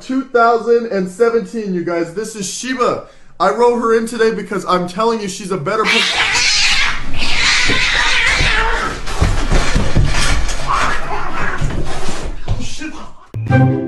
2017, you guys. This is Shiba. I wrote her in today because I'm telling you she's a better. Person. Oh.